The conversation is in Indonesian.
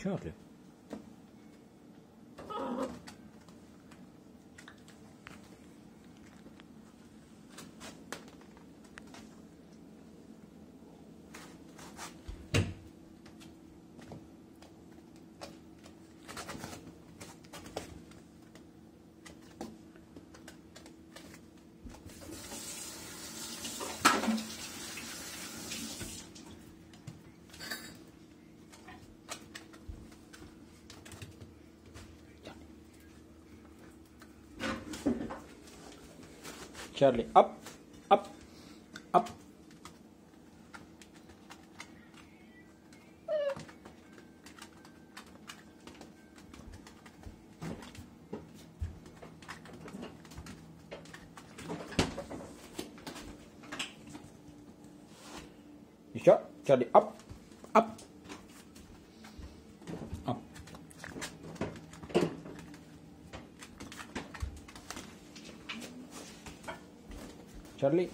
Charlie. Charlie, up, up, up. Charlie, up, Charlie.